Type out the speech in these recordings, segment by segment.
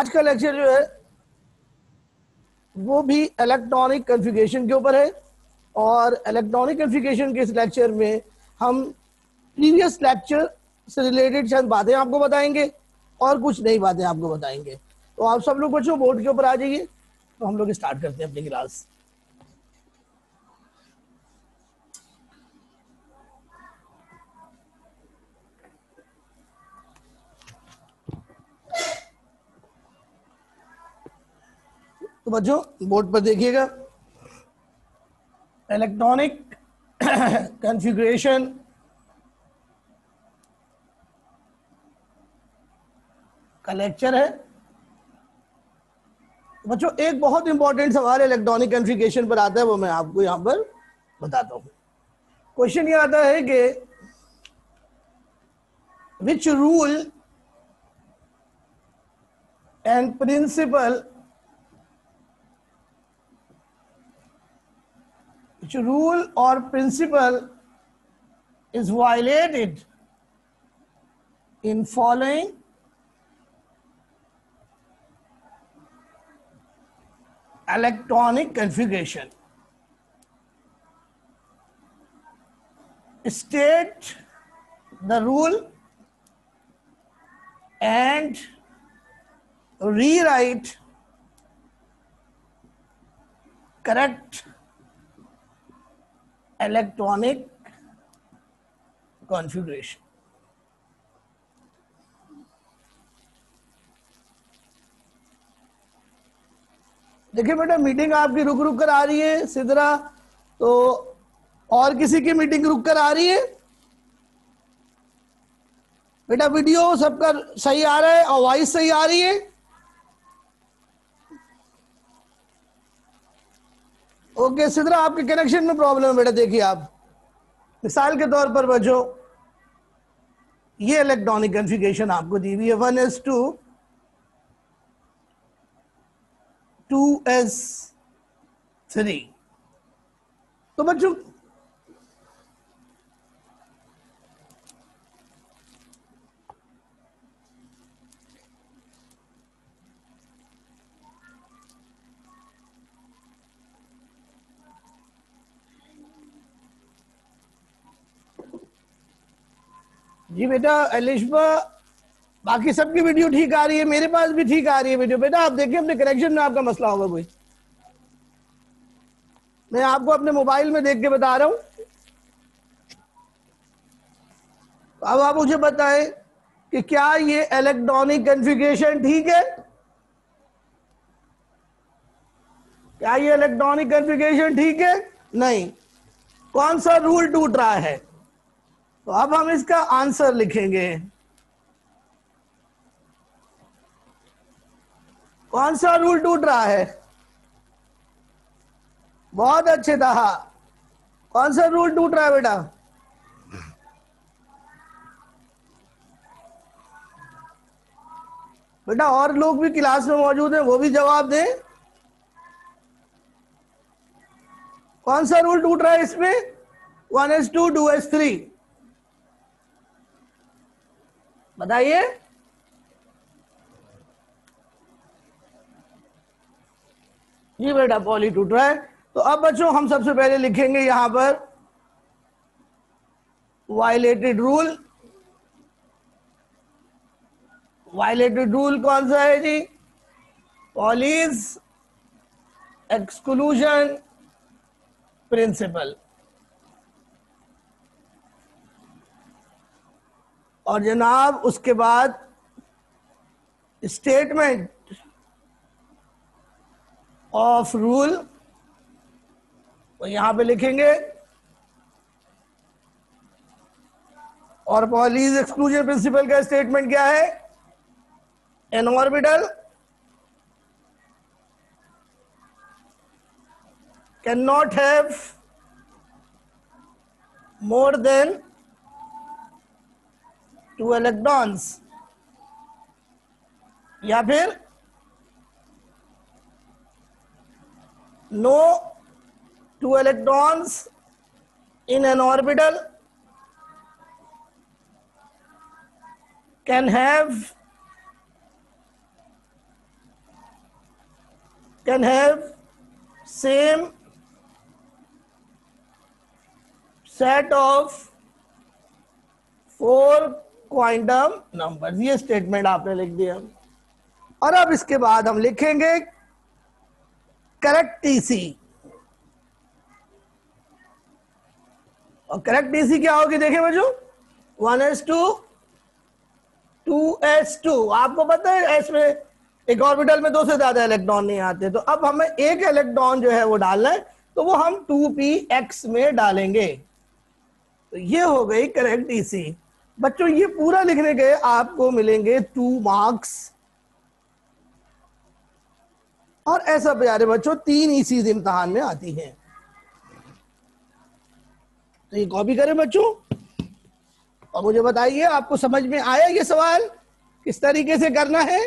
आज का लेक्चर जो है, वो भी इलेक्ट्रॉनिक कन्फिगेशन के ऊपर है और इलेक्ट्रॉनिक कन्फिगेशन के इस लेक्चर में हम प्रीवियस लेक्चर से रिलेटेड चंद बातें आपको बताएँगे और कुछ नई बातें आपको बताएँगे। तो आप सब लोग बच्चों बोर्ड के ऊपर आ जाइए। तो हम लोग स्टार्ट करते हैं अपनी क्लास तो बच्चों बोर्ड पर देखिएगा। इलेक्ट्रॉनिक कॉन्फ़िगरेशन का लेक्चर है। बच्चों, एक बहुत इंपॉर्टेंट सवाल इलेक्ट्रॉनिक कॉन्फ़िगरेशन पर आता है, वो मैं आपको यहाँ पर बताता हूँ। क्वेश्चन ये आता है कि which rule and principle which rule or principle is violated in following electronic configuration. State the rule and rewrite correct electronic configuration. देखिए बेटा मीटिंग आपकी रुक रुक कर आ रही है सिदरा तो और किसी की मीटिंग रुक कर आ रही है? बेटा वीडियो सबका सही आ रहा है, और वॉइस सही आ रही है? ओके सिद्रा आपके कनेक्शन में प्रॉब्लम है बेटा, देखिए आप। मिसाल के तौर पर बचो ये इलेक्ट्रॉनिक कन्फिगेशन आपको दी हुई है। One S two two S three तो बच्चों जी बेटा अलिशबा बाकी सबकी वीडियो ठीक आ रही है, मेरे पास भी ठीक आ रही है वीडियो बेटा, आप देखिए, अपने कनेक्शन में आपका मसला होगा कोई। मैं आपको अपने मोबाइल में देख के बता रहा हूँ। अब आप मुझे बताएँ कि क्या ये इलेक्ट्रॉनिक कॉन्फ़िगरेशन ठीक है? क्या ये इलेक्ट्रॉनिक कॉन्फ़िगरेशन ठीक है? नहीं। कौन सा रूल टूट रहा है? तो अब हम इसका आंसर लिखेंगे। कौन सा रूल टूट रहा है। बहुत अच्छे कहा कौन सा रूल टूट रहा है बेटा। बेटा और लोग भी क्लास में मौजूद हैं, वो भी जवाब दें। कौन सा रूल टूट रहा है इसमें। One S two two S three. बताइए। जी बेटा, पॉली टूट रहा है। तो अब बच्चों, हम सबसे पहले लिखेंगे यहाँ पर वायलेटेड रूल वायलेटेड रूल कौन सा है जी? पॉलीज एक्सक्लूजन प्रिंसिपल और जनाब, उसके बाद स्टेटमेंट ऑफ़ रूल तो यहाँ पे लिखेंगे। और पॉलीज एक्सक्लूजन प्रिंसिपल का स्टेटमेंट क्या है? An orbital can not have more than to electrons या फिर no two electrons in an orbital can have can have same set of four quantum number ये स्टेटमेंट आपने लिख दिया। और अब इसके बाद हम लिखेंगे करेक्ट टीसी और करेक्ट टीसी क्या होगी देखें बच्चों? One S two two S two आपको पता है एस में एक ऑर्बिटल में दो से ज़्यादा इलेक्ट्रॉन नहीं आते। तो अब हमें एक इलेक्ट्रॉन जो है वो डालना है तो वो हम टू पी एक्स में डालेंगे। तो ये हो गई करेक्ट ईसी बच्चों, ये पूरा लिखने के आपको मिलेंगे टू मार्क्स और ऐसा प्यारे बच्चों, तीन ईसी इम्तहान में आती हैं। तो ये कॉपी करें बच्चों। और मुझे बताइए, आपको समझ में आया ये सवाल? किस तरीके से करना है?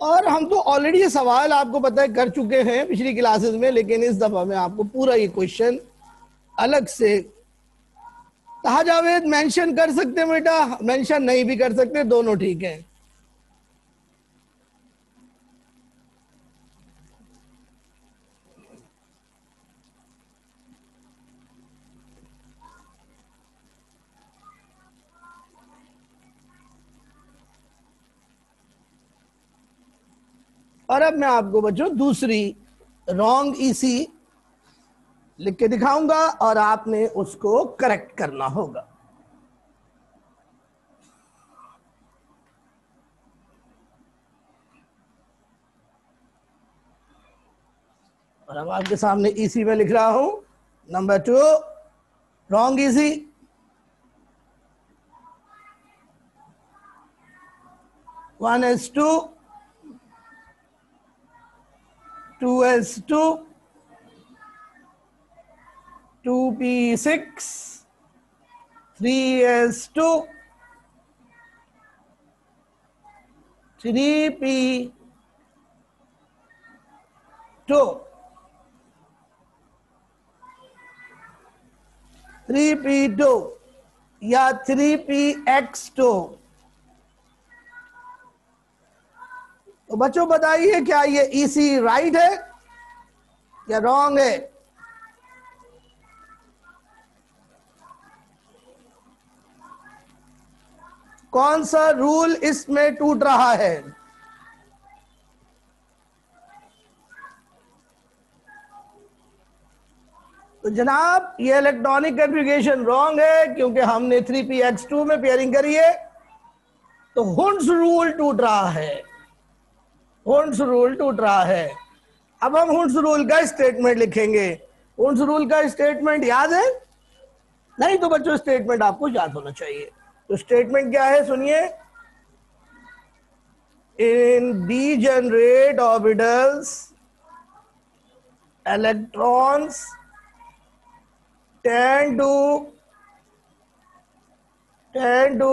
और हम तो ऑलरेडी ये सवाल आपको पता है, कर चुके हैं पिछली क्लासेस में, लेकिन इस दफ़ा में आपको पूरा ये क्वेश्चन अलग से। कहा जावेद मेंशन कर सकते हैं बेटा, मेंशन नहीं भी कर सकते, दोनों ठीक है। और अब मैं आपको बच्चों दूसरी रॉन्ग ईसी लिख के दिखाऊँगा और आपने उसको करेक्ट करना होगा। और अब आपके सामने ईसी में लिख रहा हूँ। Number two wrong E C one S two two S two 2p6 3s2 3p 2 3p2 या 3px2 तो बच्चों बताइए क्या ये e राइट है या रॉन्ग है? कौन सा रूल इसमें टूट रहा है? तो जनाब, ये इलेक्ट्रॉनिक कन्फिगेशन रॉन्ग है, क्योंकि हमने थ्री पी एक्स टू में पेयरिंग करी है। तो हुंस रूल टूट रहा है। हुंस रूल टूट रहा है। अब हम हुंस रूल का स्टेटमेंट लिखेंगे। हुंस रूल का स्टेटमेंट याद है? नहीं तो बच्चों स्टेटमेंट आपको याद होना चाहिए। स्टेटमेंट क्या है, सुनिए? In degenerate orbitals electrons tend to tend to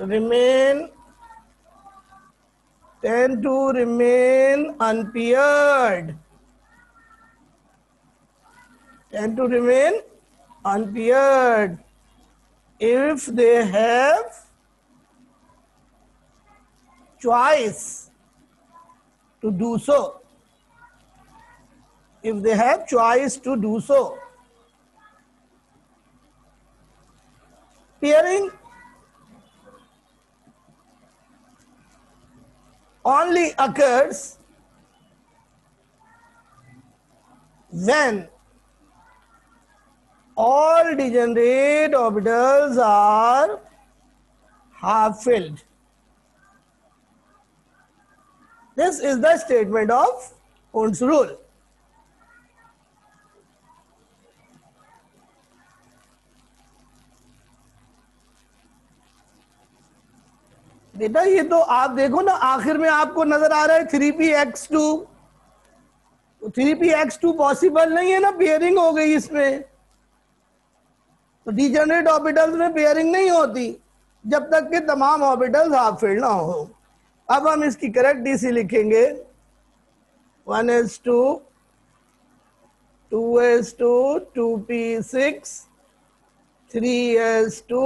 remain tend to remain unpaired tend to remain unpaired if they have choice to do so. If they have choice to do so. Pairing only occurs when all degenerate orbitals are half filled. This is the statement of Hund's rule. बेटा ये तो आप देखो ना आखिर में आपको नज़र आ रहा है three P X two three P X two possible नहीं है ना बियरिंग हो गई इसमें तो डिजेनरेट ऑर्बिटल्स में पेयरिंग नहीं होती, जब तक कि तमाम ऑर्बिटल्स हाफ़ फ़ील्ड ना हो। अब हम इसकी करेक्ट डीसी लिखेंगे। One S two two S two two P six three S two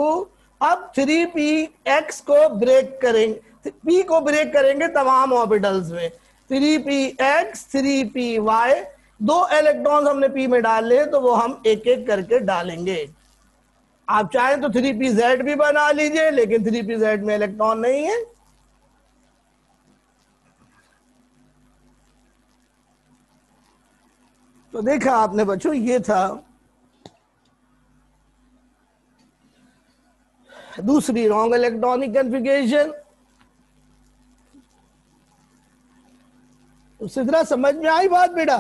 अब थ्री पी एक्स को ब्रेक करेंगे पी को ब्रेक करेंगे तमाम ऑर्बिटल्स में। Three P X three P Y दो इलेक्ट्रॉन हमने पी में डाल तो वो हम एक एक करके डालेंगे। आप चाहें तो थ्री पी जेड भी बना लीजिए, लेकिन थ्री पी जेड में इलेक्ट्रॉन नहीं है। तो देखा आपने बच्चों, ये था। दूसरी रॉन्ग इलेक्ट्रॉनिक कन्फिगेशन उससे तरह समझ में आई बात बेटा?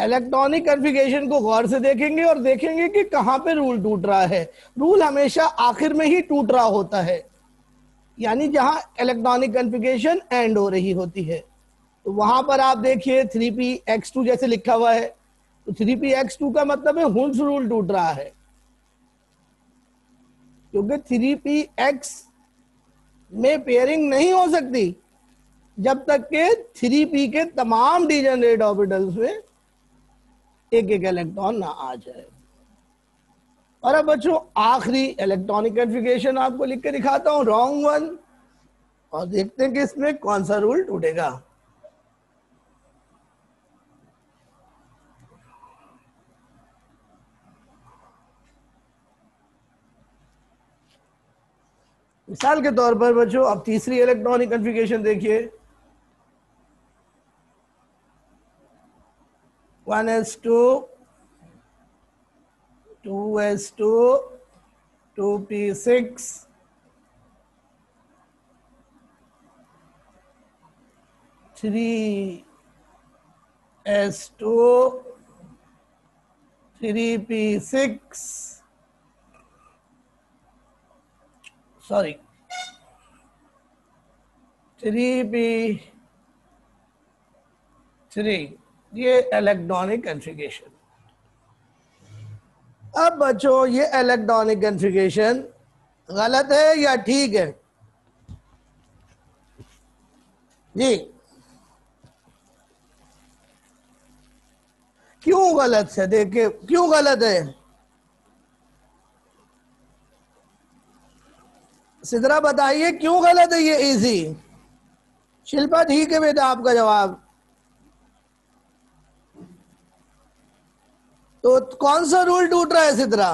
इलेक्ट्रॉनिक कन्फिगेशन को गौर से देखेंगे और देखेंगे कि कहाँ पे रूल टूट रहा है। रूल हमेशा आखिर में ही टूट रहा होता है। यानी जहाँ इलेक्ट्रॉनिक कन्फिगेशन एंड हो रही होती है। तो वहाँ पर आप देखिए थ्री पी एक्स टू जैसे लिखा हुआ है। तो थ्री पी एक्स टू का मतलब है हुंस रूल टूट रहा है। क्योंकि थ्री पी एक्स में पेयरिंग नहीं हो सकती, जब तक के थ्री पी के तमाम डिजनरेट ऑर्बिटल्स में एक एक इलेक्ट्रॉन ना आ जाए। और अब बच्चों, आखिरी इलेक्ट्रॉनिक कन्फिगेशन आपको लिख के दिखाता हूँ रॉन्ग वन और देखते हैं कि इसमें कौन सा रूल टूटेगा। मिसाल के तौर पर बच्चों अब तीसरी इलेक्ट्रॉनिक कन्फिगेशन देखिए। 1s2, 2s2, 2p6, three S two three P six. Sorry. Three P three. ये इलेक्ट्रॉनिक कन्फिगेशन अब बच्चों, ये इलेक्ट्रॉनिक कन्फिगेशन गलत है या ठीक है? जी। क्यों गलत है? देखिए, क्यों गलत है? सिदरा बताइए, क्यों गलत है ये इजी शिल्पा, ठीक है बेटा, आपका जवाब। तो कौन सा रूल टूट रहा है सिदरा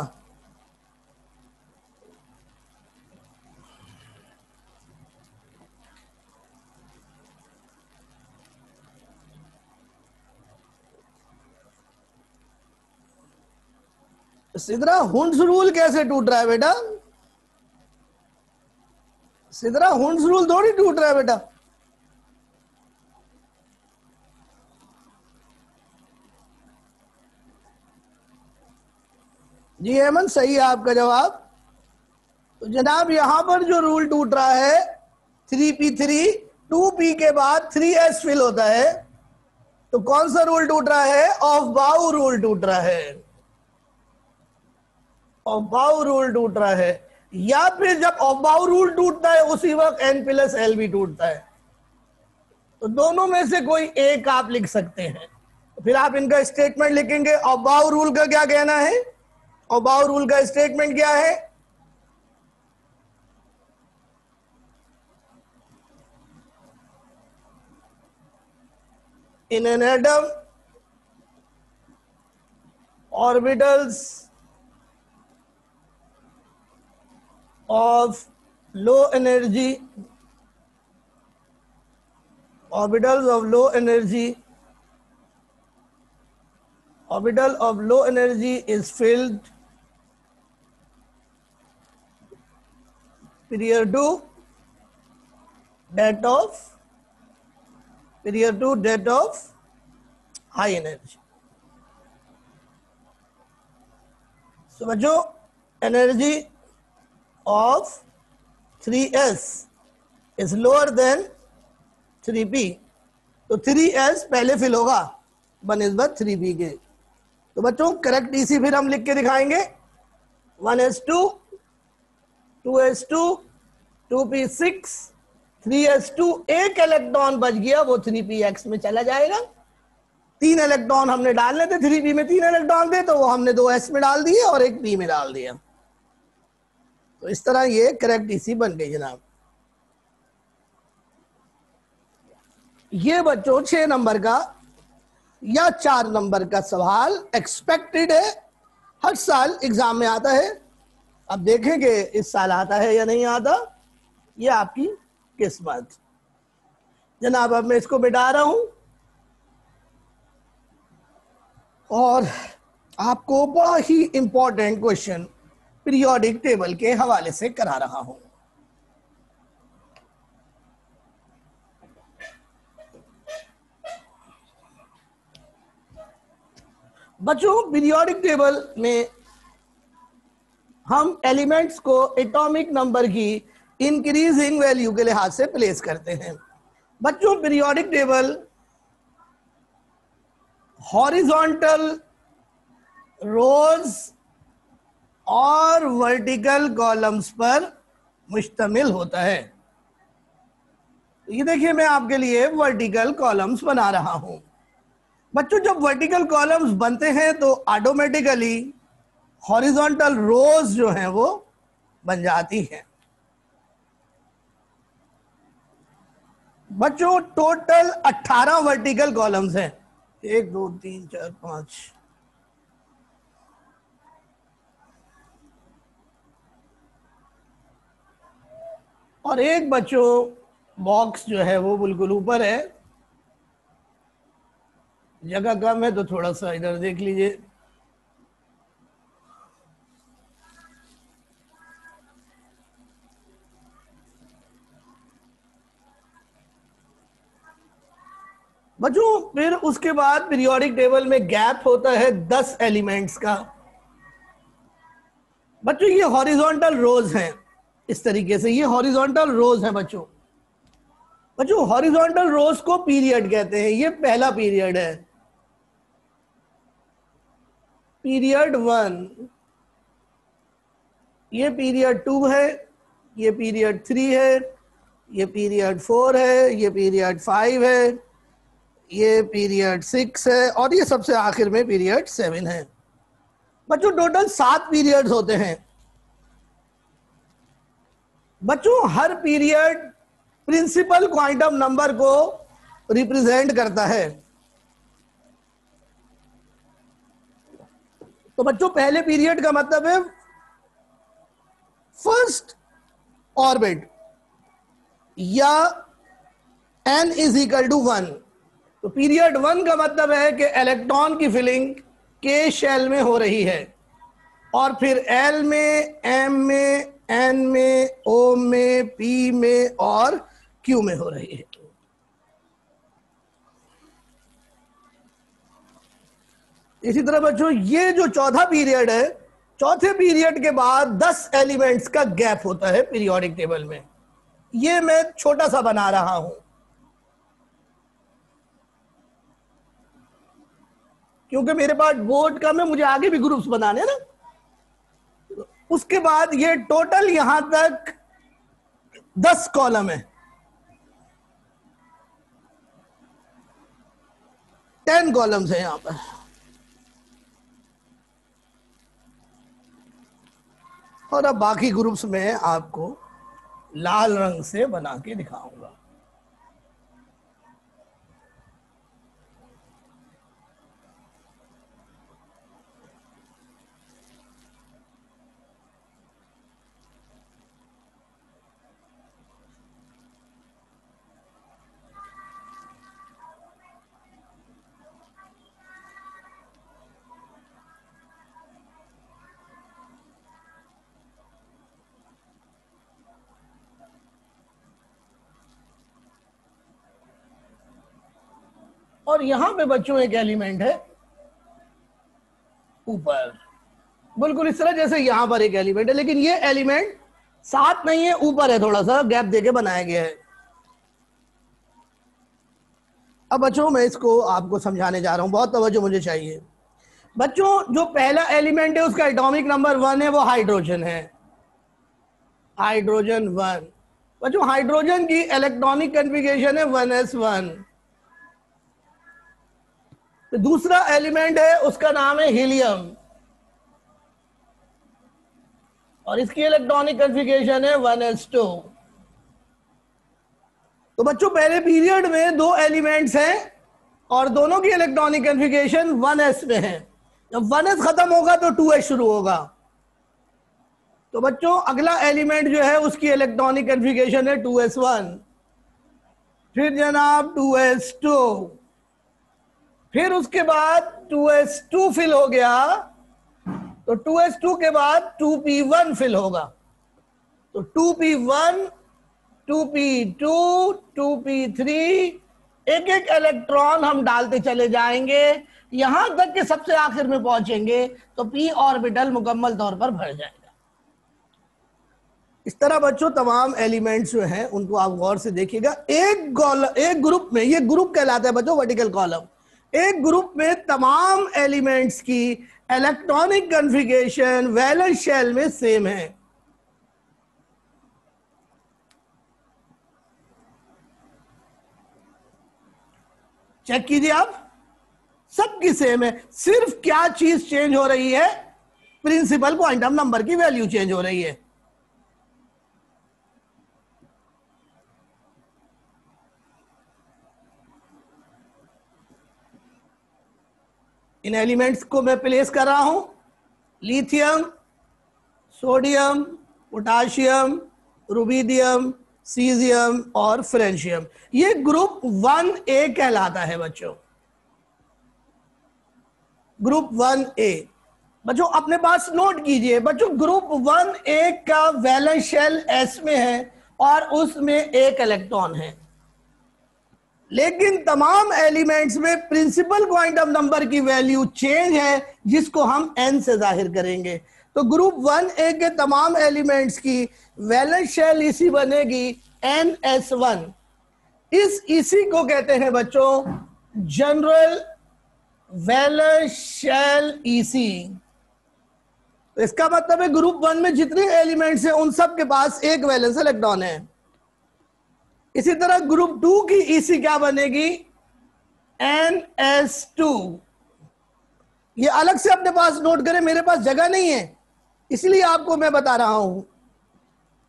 सिदरा हुंस रूल कैसे टूट रहा है बेटा? सिदरा हुंस रूल थोड़ी टूट रहा है बेटा। जी हेमंत सही है आपका जवाब। तो जनाब, यहाँ पर जो रूल टूट रहा है three P three two P के बाद थ्री एस फिल होता है। तो कौन सा रूल टूट रहा है? ऑफ़ बाउ रूल टूट रहा है। ऑफ़ बाउ रूल टूट रहा है। या फिर जब ऑफ़ बाउ रूल टूटता है, उसी वक्त एन प्लस एल भी टूटता है। तो दोनों में से कोई एक आप लिख सकते हैं। फिर आप इनका स्टेटमेंट लिखेंगे। ऑफ़ बाउ रूल का क्या कहना है? और बाव रूल का स्टेटमेंट क्या है? In an atom orbitals of low energy orbitals of low energy orbital of low energy is filled prior to that of prior to that of high energy so बच्चों energy of 3s is lower than 3p तो 3s पहले fill होगा बनस्बत 3p के तो बच्चों correct इसी फिर हम लिख के दिखाएँगे 1s2 2s2 2p6 3s2 एक इलेक्ट्रॉन बच गया, वो 3px में चला जाएगा। तीन इलेक्ट्रॉन हमने डालने थे 3p में तीन इलेक्ट्रॉन थे तो वो हमने दो s में डाल दिए और एक p में डाल दिया। तो इस तरह ये करेक्ट इसी बन गई जनाब। ये बच्चों, छह नंबर का या चार नंबर का सवाल एक्सपेक्टेड है। हर साल एग्ज़ाम में आता है। अब देखेंगे इस साल आता है या नहीं आता, ये आपकी किस्मत। जनाब, अब मैं इसको बिठा रहा हूँ। और आपको बड़ा ही इंपॉर्टेंट क्वेश्चन पीरियोडिक टेबल के हवाले से करा रहा हूँ। बच्चों पीरियोडिक टेबल में हम एलिमेंट्स को एटॉमिक नंबर की इंक्रीजिंग वैल्यू के लिहाज से प्लेस करते हैं। बच्चों पीरियोडिक टेबल हॉरिजॉन्टल रोज और वर्टिकल कॉलम्स पर मुश्तमिल होता है। ये देखिए, मैं आपके लिए वर्टिकल कॉलम्स बना रहा हूँ। बच्चों, जब वर्टिकल कॉलम्स बनते हैं तो ऑटोमेटिकली हॉरिजॉन्टल रोज जो हैं वो बन जाती हैं। बच्चों टोटल 18 वर्टिकल कॉलम्स हैं। एक, दो, तीन, चार, पाँच। और एक बच्चों बॉक्स जो है वो बिल्कुल ऊपर है। जगह कम है तो थोड़ा सा इधर देख लीजिए। बच्चों, फिर उसके बाद पीरियोडिक टेबल में गैप होता है दस एलिमेंट्स का। बच्चों, ये हॉरिजॉन्टल रोज हैं। इस तरीके से ये हॉरिजॉन्टल रोज हैं बच्चों। बच्चों हॉरिजॉन्टल रोज को पीरियड कहते हैं। ये पहला पीरियड है। पीरियड वन ये पीरियड टू है, ये पीरियड थ्री है, ये पीरियड फोर है, ये पीरियड फाइव है। ये पीरियड सिक्स है और ये सबसे आखिर में पीरियड सेवन है। बच्चों टोटल सात पीरियड्स होते हैं। बच्चों, हर पीरियड प्रिंसिपल क्वांटम नंबर को रिप्रेजेंट करता है। तो बच्चों, पहले पीरियड का मतलब है फ़र्स्ट ऑर्बिट या n is equal to one तो पीरियड वन का मतलब है कि इलेक्ट्रॉन की फिलिंग के शेल में हो रही है। और फिर एल में एम में एन में ओ में पी में और क्यू में हो रही है। इसी तरह बच्चों, ये जो चौथा पीरियड है, चौथे पीरियड के बाद दस एलिमेंट्स का गैप होता है पीरियोडिक टेबल में। ये मैं छोटा सा बना रहा हूँ। क्योंकि मेरे पास बोर्ड कम है, मुझे आगे भी ग्रुप्स बनाने ना। उसके बाद ये टोटल यहाँ तक दस कॉलम है। टेन कॉलम्स है यहाँ पर। और अब बाकी ग्रुप्स में आपको लाल रंग से बना के दिखाऊँगा। और यहाँ पे बच्चों, एक एलिमेंट है ऊपर। बिल्कुल इस तरह जैसे यहाँ पर एक एलिमेंट है, लेकिन ये एलिमेंट साथ नहीं है ऊपर है, थोड़ा सा गैप देके बनाया गया है। अब बच्चों, मैं इसको आपको समझाने जा रहा हूँ, बहुत तवज्जो मुझे चाहिए। बच्चों, जो पहला एलिमेंट है, उसका एटॉमिक नंबर वन है, वो हाइड्रोजन है। Hydrogen one. बच्चों, हाइड्रोजन की इलेक्ट्रॉनिक कन्फिगेशन है वन एस वन। तो दूसरा एलिमेंट है, उसका नाम है हीलियम। और इसकी इलेक्ट्रॉनिक कन्फिगेशन है वन एस टू। तो बच्चों, पहले पीरियड में दो एलिमेंट्स हैं और दोनों की इलेक्ट्रॉनिक कन्फिगेशन वन एस में है। जब वन एस खत्म होगा तो टू एस शुरू होगा। तो बच्चों, अगला एलिमेंट जो है, उसकी इलेक्ट्रॉनिक कन्फिगेशन है टू एस वन। फिर जनाब टू एस टू। फिर उसके बाद टू एस टू फिल हो गया तो टू एस टू के बाद टू पी वन फिल होगा। तो two P one, two P two two P three एक एक इलेक्ट्रॉन हम डालते चले जाएँगे। यहाँ तक के सबसे आखिर में पहुँचेंगे तो पी ऑर्बिटल मुकम्मल तौर पर भर जाएगा। इस तरह बच्चों तमाम एलिमेंट्स जो हैं, उनको आप गौर से देखिएगा। एक एक ग्रुप में, ये ग्रुप कहलाता है बच्चों वर्टिकल कॉलम एक ग्रुप में तमाम एलिमेंट्स की इलेक्ट्रॉनिक कन्फिगेशन वैलेंस शेल में सेम है। चेक कीजिए आप। सबकी सेम है। सिर्फ़ क्या चीज़ चेंज हो रही है? प्रिंसिपल क्वांटम नंबर की वैल्यू चेंज हो रही है। इन एलिमेंट्स को मैं प्लेस कर रहा हूँ। Lithium, sodium, potassium, rubidium, caesium और फ्रेंशियम। ये ग्रुप वन ए कहलाता है बच्चों। Group one A. बच्चों, अपने पास नोट कीजिए। बच्चों, ग्रुप वन ए का वैलेंस शेल एस में है और उसमें एक इलेक्ट्रॉन है। लेकिन तमाम एलिमेंट्स में प्रिंसिपल क्वांटम नंबर की वैल्यू चेंज है, जिसको हम एन से ज़ाहिर करेंगे। तो ग्रुप वन ए के तमाम एलिमेंट्स की वैलेंस शेल इसी बनेगी एन एस वन। इस इसी को कहते हैं बच्चों जनरल वैलेंस शेल ईसी इसका मतलब है ग्रुप वन में जितने एलिमेंट्स हैं, उन सब के पास एक वैलेंस इलेक्ट्रॉन है। इसी तरह ग्रुप टू की ईसी क्या बनेगी? एन एस टू ये अलग से अपने पास नोट करें, मेरे पास जगह नहीं है। इसलिए आपको मैं बता रहा हूँ।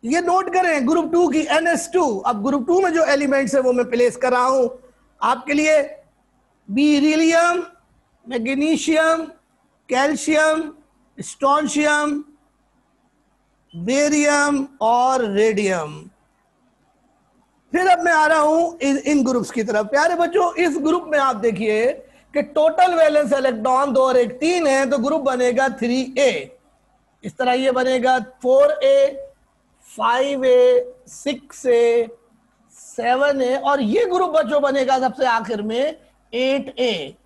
ये नोट करें, ग्रुप टू की एन एस टू अब ग्रुप टू में जो एलिमेंट्स है वो मैं प्लेस कर रहा हूँ। आपके लिए beryllium magnesium calcium strontium barium और रेडियम फिर अब मैं आ रहा हूँ इन, इन ग्रुप्स की तरफ़। प्यारे बच्चों इस ग्रुप में आप देखिए कि टोटल वैलेंस इलेक्ट्रॉन दो और एक तीन है तो ग्रुप बनेगा थ्री ए इस तरह ये बनेगा four A five A six A seven A और ये ग्रुप बच्चों बनेगा सबसे आखिर में एट ए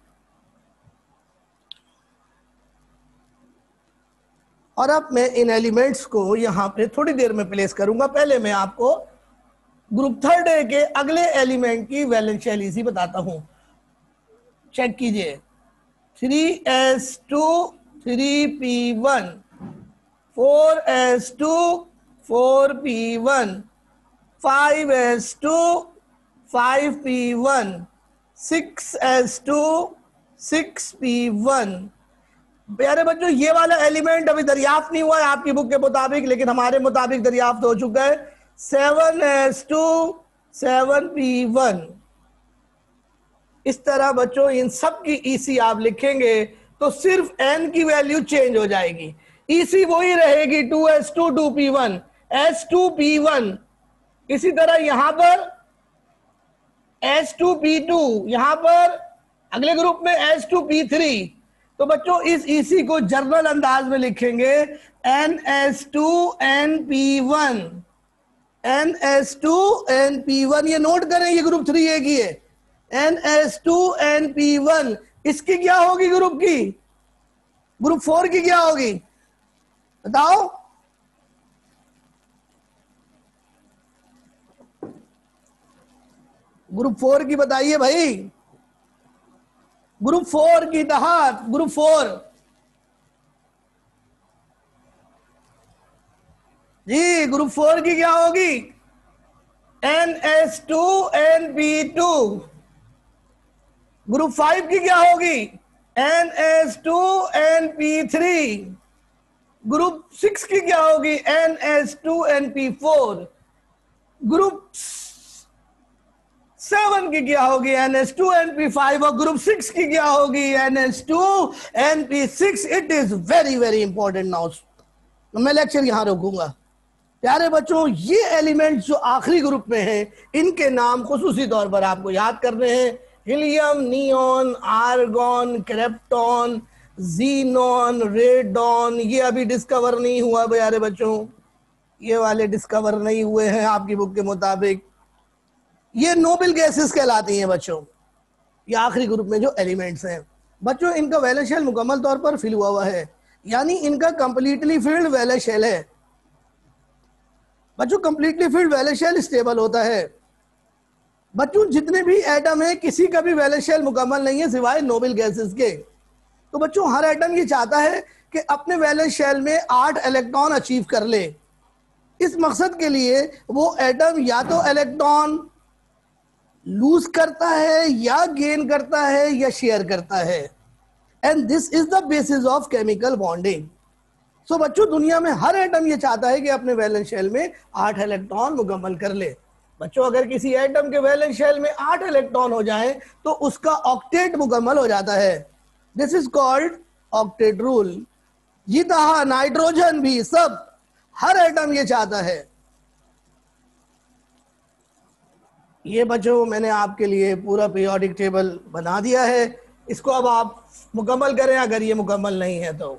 और अब मैं इन एलिमेंट्स को यहाँ पे थोड़ी देर में प्लेस करूँगा। पहले मैं आपको ग्रुप थर्ड ए के अगले एलिमेंट की वैलेंस इसी बताता हूँ। चेक कीजिए। Three S two three P one four S two four P one five S two five P one six S two six P one प्यारे बच्चों, ये वाला एलिमेंट अभी दरियाफ्त नहीं हुआ है आपकी बुक के मुताबिक, लेकिन हमारे मुताबिक दरियाफ्त हो चुका है। Seven S two seven P one. इस तरह बच्चों, इन सब की ईसी आप लिखेंगे तो सिर्फ़ एन की वैल्यू चेंज हो जाएगी। ईसी वही रहेगी two S two two P one. S two P one, इसी तरह यहाँ पर एस टू पी टू, यहाँ पर अगले ग्रुप में एस टू पी थ्री। तो बच्चों, इस ईसी को जर्नल अंदाज में लिखेंगे N S two N P one. N S two N P one ये नोट करें, ये ग्रुप थ्री ए की है। N S two N P one इसकी क्या होगी ग्रुप की? ग्रुप फोर की क्या होगी? बताओ। ग्रुप फोर की बताइए भाई। ग्रुप फोर की तहत ग्रुप फोर जी ग्रुप फोर की क्या होगी? N S two N B two group five की क्या होगी? N S two N P three group six की क्या होगी? N S two N P four group seven की क्या होगी? N S two N P five और ग्रुप सिक्स की क्या होगी? N S two N P six it is very very important now मैं लेक्चर यहाँ रोकूँगा। प्यारे बच्चों, ये एलिमेंट्स जो आखिरी ग्रुप में हैं, इनके नाम खसूसी तौर पर आपको याद करने हैं। Helium, neon, argon, krypton, xenon, radon, ये अभी डिस्कवर नहीं हुआ प्यारे बच्चों। ये वाले डिस्कवर नहीं हुए हैं आपकी बुक के मुताबिक। ये नोबल गैसेस कहलाती हैं बच्चों। ये आखिरी ग्रुप में जो एलिमेंट्स हैं। बच्चों, इनका वैलेंस शेल मुकम्मल तौर पर फिल हुआ हुआ है। यानी इनका कंप्लीटली फिल्ड वैलेंस शेल है। बच्चों completely filled valence shell stable होता है। बच्चों, जितने भी एटम है, किसी का भी वैलेंस शेल मुकम्मल नहीं है, सिवाय नोबल गैसेस के। तो बच्चों, हर एटम ये चाहता है कि अपने वैलेंस शेल में आठ इलेक्ट्रॉन अचीव कर ले। इस मकसद के लिए वो एटम या तो इलेक्ट्रॉन लूज करता है, या गेन करता है, या शेयर करता है। And this is the basis of chemical bonding so बच्चों, दुनिया में हर एटम ये चाहता है कि अपने वैलेंस शेल में आठ इलेक्ट्रॉन मुकम्मल कर ले। बच्चों, अगर किसी एटम के वैलेंस शेल में आठ इलेक्ट्रॉन हो जाए तो उसका ऑक्टेट मुकम्मल हो जाता है। This is called octet rule ये कहा नाइट्रोजन भी सब हर एटम ये चाहता है। ये बच्चों, मैंने आपके लिए पूरा पीरियोडिक टेबल बना दिया है। इसको अब आप मुकम्मल करें, अगर ये मुकम्मल नहीं है तो।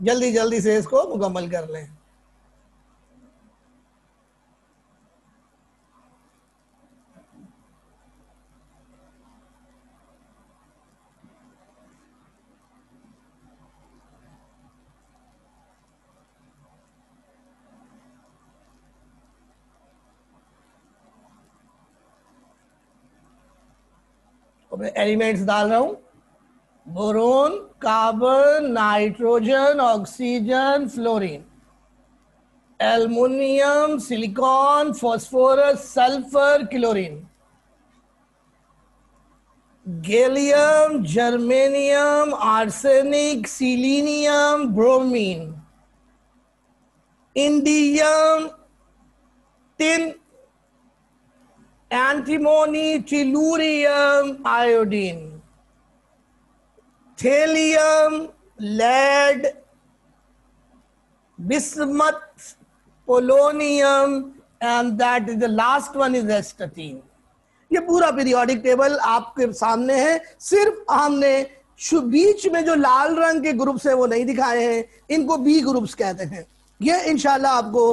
जल्दी जल्दी से इसको मुकम्मल कर लें। एलिमेंट्स डाल रहा हूँ। Boron carbon nitrogen oxygen fluorine aluminium silicon phosphorus sulphur chlorine gallium germanium arsenic selenium bromine indium tin antimony, tellurium, iodine, thallium, lead, bismuth, polonium, and that is the last one is astatine. ये पूरा periodic table आपके सामने है। सिर्फ़ हमने बीच में जो लाल रंग के ग्रुप्स है वो नहीं दिखाए हैं। इनको बी ग्रुप्स कहते हैं। ये इंशाल्लाह आपको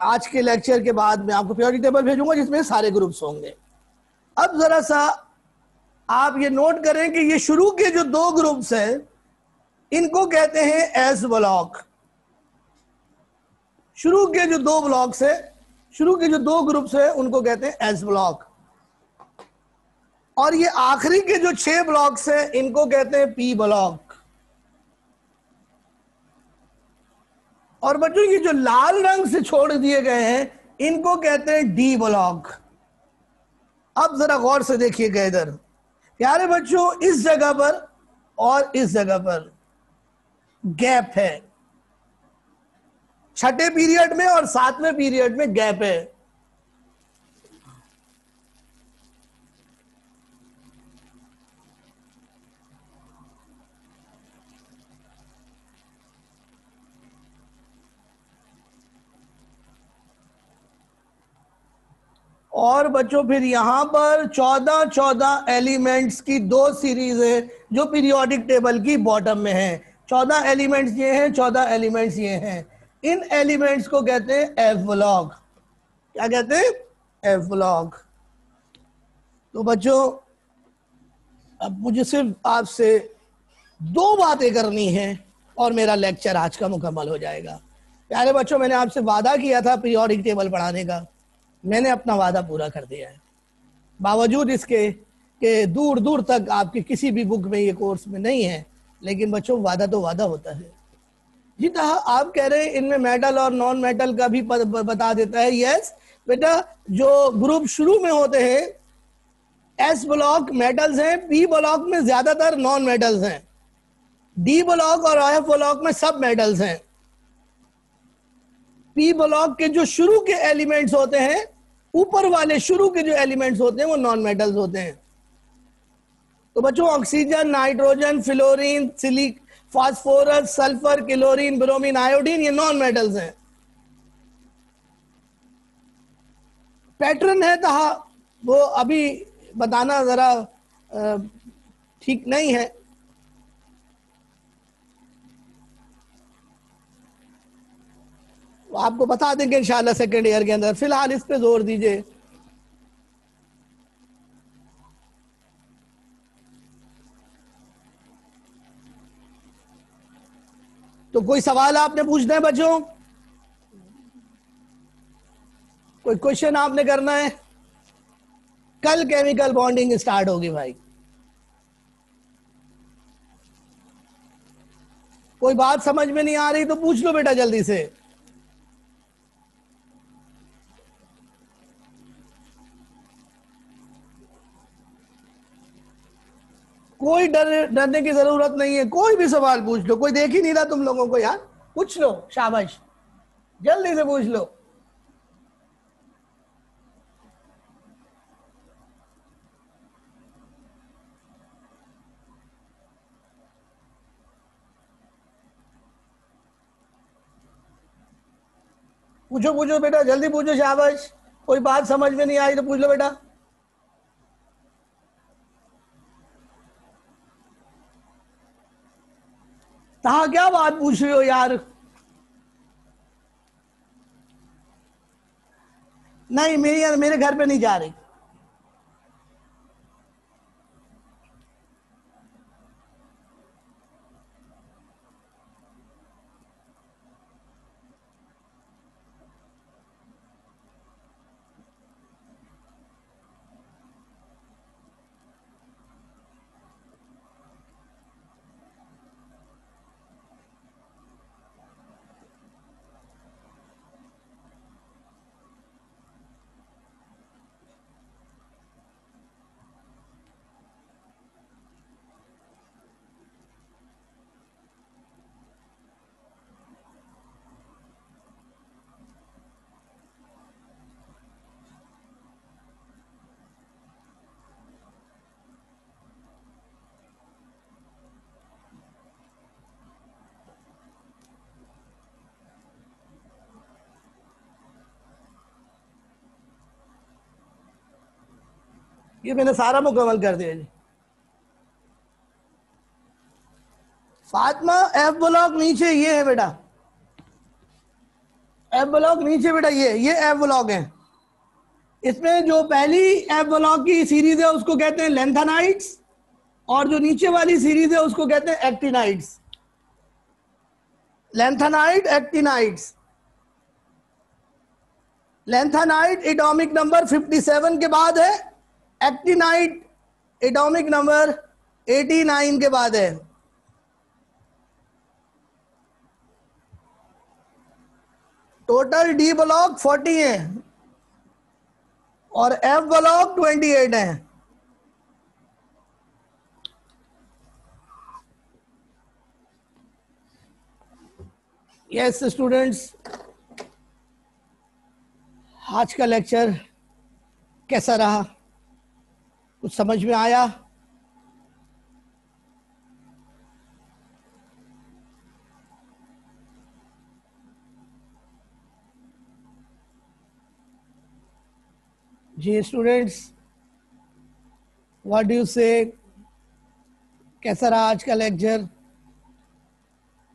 आज के लेक्चर के बाद मैं आपको प्योरिटी टेबल भेजूँगा जिसमें सारे ग्रुप्स होंगे। अब जरा सा आप ये नोट करें कि ये शुरू के जो दो ग्रुप्स हैं, इनको कहते हैं एस ब्लॉक शुरू के जो दो ब्लॉक्स है, शुरू के जो दो ग्रुप्स है, उनको कहते हैं एस ब्लॉक और ये आखिरी के जो छह ब्लॉक्स हैं, इनको कहते हैं पी ब्लॉक और बच्चों, ये जो लाल रंग से छोड़ दिए गए हैं, इनको कहते हैं डी ब्लॉक अब जरा गौर से देखिएगा इधर। प्यारे बच्चों, इस जगह पर और इस जगह पर गैप है। छठे पीरियड में और सातवें पीरियड में गैप है। और बच्चों, फिर यहाँ पर चौदह चौदह एलिमेंट्स की दो सीरीज़ है, जो पीरियोडिक टेबल की बॉटम में है। चौदह एलिमेंट्स ये हैं, चौदह एलिमेंट्स ये हैं। इन एलिमेंट्स को कहते हैं एफ़ ब्लॉक क्या कहते हैं? एफ़ ब्लॉक तो बच्चों, अब मुझे सिर्फ़ आपसे दो बातें करनी है और मेरा लेक्चर आज का मुकम्मल हो जाएगा। प्यारे बच्चों, मैंने आपसे वादा किया था पीरियोडिक टेबल पढ़ाने का। मैंने अपना वादा पूरा कर दिया है। बावजूद इसके कि दूर दूर तक आपके किसी भी बुक में ये कोर्स में नहीं है, लेकिन बच्चों, वादा तो वादा होता है। जी कहा आप कह रहे हैं इनमें मेटल और नॉन मेटल का भी बता देता है। यस बेटा, जो ग्रुप शुरू में होते हैं एस ब्लॉक मेटल्स हैं पी ब्लॉक में ज़्यादातर नॉन मेटल्स हैं। डी ब्लॉक और एफ़ ब्लॉक में सब मेटल्स हैं। पी ब्लॉक के जो शुरू के एलिमेंट्स होते हैं, ऊपर वाले शुरू के जो एलिमेंट्स होते हैं, वो नॉन मेटल्स होते हैं। तो बच्चों oxygen nitrogen fluorine silicon phosphorus sulphur chlorine bromine iodine ये नॉन मेटल्स हैं पैटर्न है तहा वो अभी बताना जरा ठीक नहीं है। आपको बता देंगे इंशाल्लाह सेकेंड ईयर के अंदर। फ़िलहाल इस पे ज़ोर दीजिए। तो कोई सवाल आपने पूछना है बच्चों? कोई क्वेश्चन आपने करना है? कल केमिकल बॉन्डिंग स्टार्ट होगी भाई। कोई बात समझ में नहीं आ रही तो पूछ लो बेटा जल्दी से। कोई डर, डरने की ज़रूरत नहीं है। कोई भी सवाल पूछ लो। कोई देख ही नहीं रहा तुम लोगों को यार। पूछ लो, शाबाश। जल्दी से पूछ लो। पूछो पूछो बेटा। जल्दी पूछो, शाबाश। कोई बात समझ में नहीं आई तो पूछ लो बेटा। कहा, क्या बात पूछ रहे हो यार? नहीं, मेरी यार, मेरे घर पे नहीं जा रही. ये मैंने सारा मुकम्मल कर दिया जी। फातमा एफ़ ब्लॉक नीचे ये है बेटा। एफ़ ब्लॉक नीचे बेटा ये ये एफ़ ब्लॉक है। इसमें जो पहली एफ़ ब्लॉक की सीरीज़ है, उसको कहते हैं लेंथानाइट्स और जो नीचे वाली सीरीज़ है, उसको कहते हैं actinides lanthanide actinides lanthanide atomic number 57 के बाद है। एक्टिनाइट एटॉमिक नंबर 89 के बाद है। टोटल डी ब्लॉक 40 है और एफ़ ब्लॉक 28 है। यस स्टूडेंट्स आज का लेक्चर कैसा रहा? कुछ समझ में आया? जी स्टूडेंट्स व्हाट डू से कैसा रहा आज का लेक्चर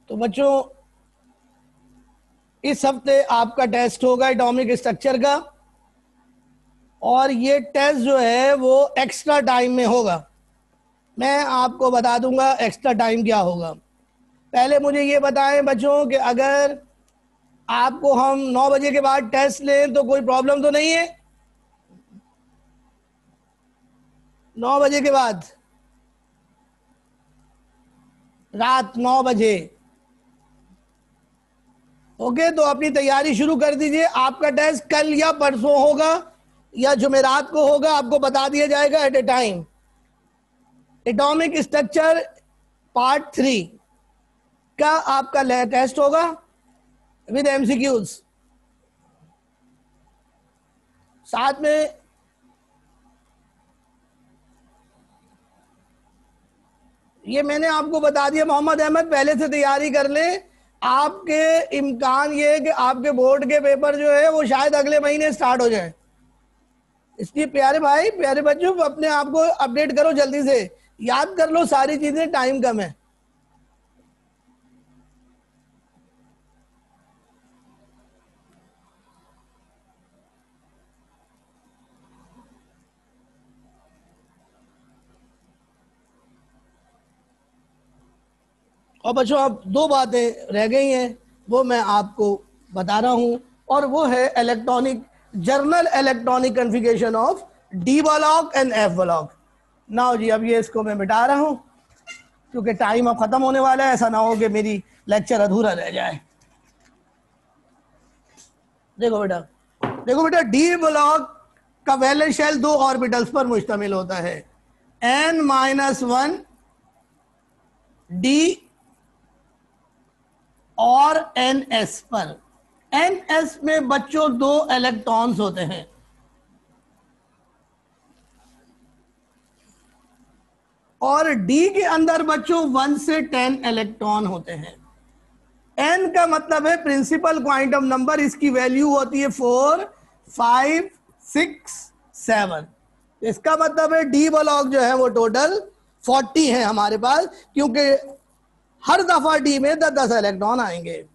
तो बच्चों, इस हफ़्ते आपका टेस्ट होगा एटॉमिक स्ट्रक्चर का। और ये टेस्ट जो है वो एक्स्ट्रा टाइम में होगा। मैं आपको बता दूँगा एक्स्ट्रा टाइम क्या होगा। पहले मुझे ये बताएँ बच्चों कि अगर आपको हम नौ बजे के बाद टेस्ट लें तो कोई प्रॉब्लम तो नहीं है? नौ बजे के बाद। रात नौ बजे। ओके तो अपनी तैयारी शुरू कर दीजिए। आपका टेस्ट कल या परसों होगा। या जुमेरात को होगा, आपको बता दिया जाएगा at a time atomic structure part three का आपका टेस्ट होगा विद एमसीक्यूज साथ में ये मैंने आपको बता दिया, मोहम्मद अहमद पहले से तैयारी कर ले। आपके इम्कान ये कि आपके बोर्ड के पेपर जो है, वो शायद अगले महीने स्टार्ट हो जाए। इसलिए प्यारे भाई, प्यारे बच्चों, अपने आप को अपडेट करो जल्दी से। याद कर लो, सारी चीज़ें टाइम कम है। और बच्चों, अब दो बातें रह गई हैं, वो मैं आपको बता रहा हूँ, और वो है electronic general electronic configuration of D block and F block. ना जी, अब ये इसको मैं मिटा रहा हूँ, क्योंकि टाइम अब खत्म होने वाला है, ऐसा ना हो कि मेरी लेक्चर अधूरा रह जाए। देखो बेटा देखो बेटा, डी ब्लॉक का वैलेंस शेल दो ऑर्बिटल्स पर मुश्तमिल होता है। एन माइनस वन डी और एन एस पर। एन एस में बच्चों दो इलेक्ट्रॉन्स होते हैं। और डी के अंदर बच्चों वन से टेन इलेक्ट्रॉन होते हैं। एन का मतलब है प्रिंसिपल क्वांटम नंबर इसकी वैल्यू होती है फोर फाइव सिक्स सेवन इसका मतलब है डी ब्लॉक जो है वो टोटल फोर्टी है हमारे पास, क्योंकि हर दफ़ा डी में दस दस इलेक्ट्रॉन आएँगे।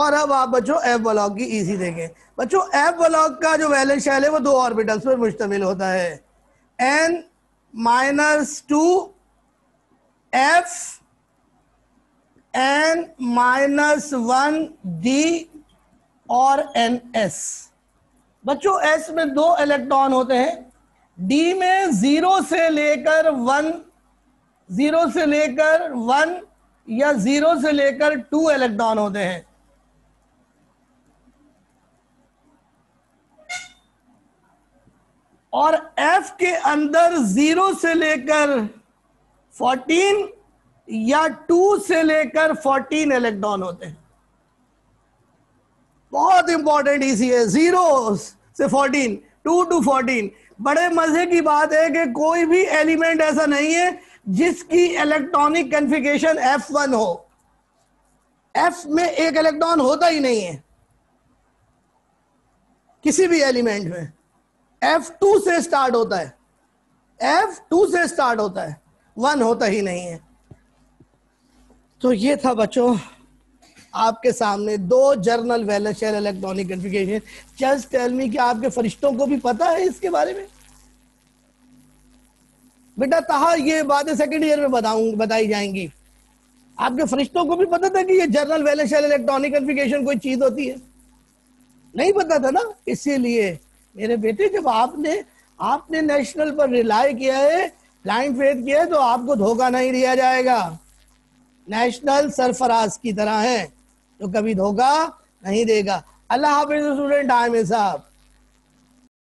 और अब आप बच्चों एफ़ ब्लॉक की इजी देखें। बच्चों एफ़ ब्लॉक का जो वैलेंस शैल है, वो दो ऑर्बिटल्स पर मुश्तमिल होता है। N minus two F N minus one D और एन एस बच्चों एस में दो इलेक्ट्रॉन होते हैं। डी में ज़ीरो से लेकर वन ज़ीरो से लेकर वन या ज़ीरो से लेकर टू इलेक्ट्रॉन होते हैं। और एफ़ के अंदर ज़ीरो से लेकर फोर्टीन या टू से लेकर फोर्टीन इलेक्ट्रॉन होते हैं। बहुत इंपॉर्टेंट इसी है। ज़ीरो से फोर्टीन टू टू फोर्टीन बड़े मज़े की बात है कि कोई भी एलिमेंट ऐसा नहीं है जिसकी इलेक्ट्रॉनिक कन्फिगेशन एफ़ वन हो। एफ़ में एक इलेक्ट्रॉन होता ही नहीं है। किसी भी एलिमेंट में। एफ़ टू से स्टार्ट होता है। एफ़ टू से स्टार्ट होता है। वन होता ही नहीं है। तो ये था बच्चों, आपके सामने दो general valence electronic configuration just tell me कि आपके फरिश्तों को भी पता है इसके बारे में? बेटा कहा ये बातें सेकेंड ईयर में बताऊँगी बताई जाएँगी? आपके फरिश्तों को भी पता था कि ये जर्नल वैलेंशियल इलेक्ट्रॉनिक कन्फिगेशन कोई चीज़ होती है? नहीं पता था ना? इसीलिए मेरे बेटे, जब आपने आपने नेशनल पर रिलाई किया है ब्लाइंड फेथ किया है तो आपको धोखा नहीं दिया जाएगा। नेशनल सरफराज की तरह है तो कभी धोखा नहीं देगा। अल्लाह हाफिज स्टूडेंट आमिर साहब।